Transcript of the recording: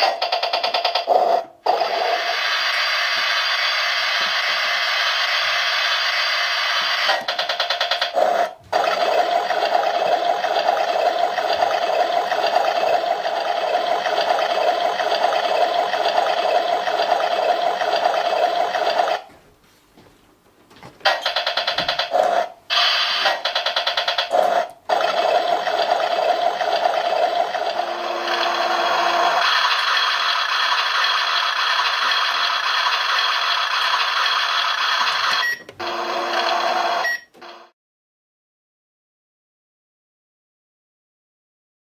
you.